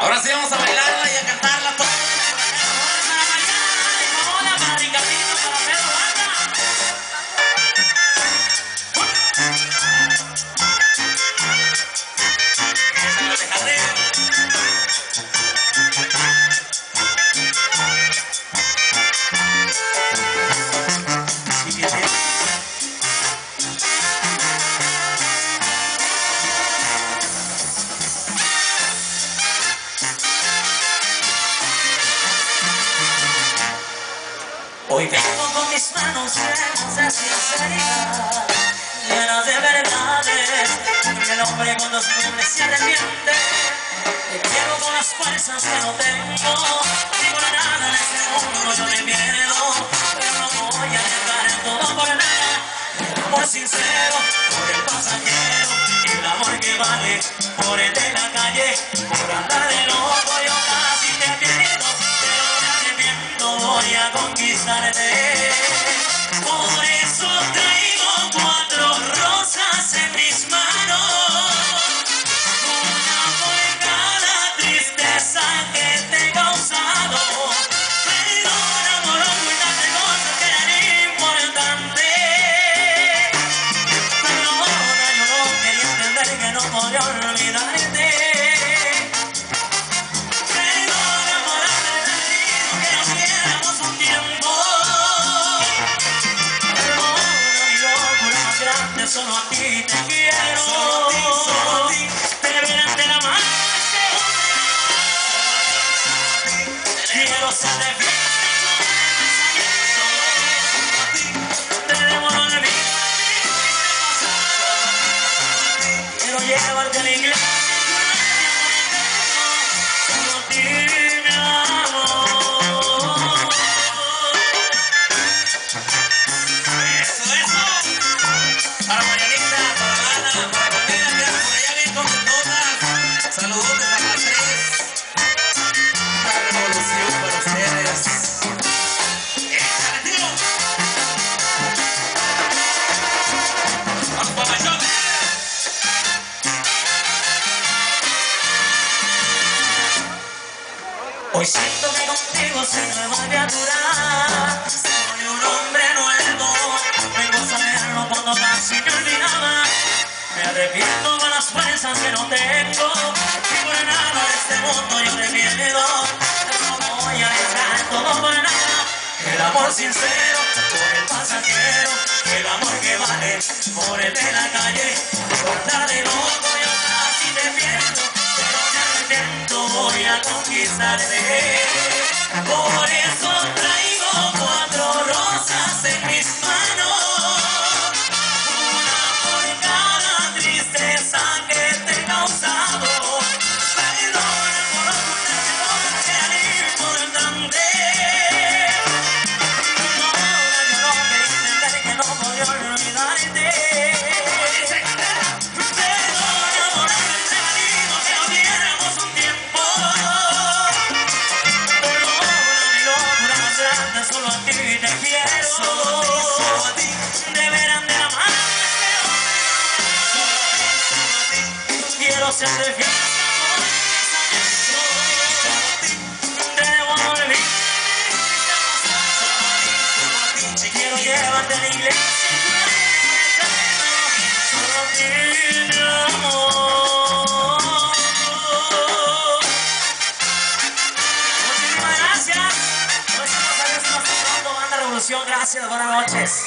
Ahora sí vamos a bailarla Vengo con mis manos llenas de sinceridad, llenas de verdades, porque el hombre con los nobles se arrepiente. Te quiero con las fuerzas que no tengo, digo la nada en este mundo yo me miedo, pero no voy a dejar todo por nada. Amor sincero por el pasajero, el amor que vale por el de la calle, por andar llevarte a la iglesia Hoy siento que contigo se me vuelve a durar Soy un hombre nuevo Vengo a saberlo cuando casi me olvidaba. Me arrepiento de las fuerzas que no tengo. Y por nada este mundo yo te miedo. No voy a dejar todo por nada. El amor sincero por el pasajero. El amor que vale por el de la calle Por andar de loco conquistarte Por eso traigo llevarte a la iglesia. Solo mi amor Gracias, buenas noches.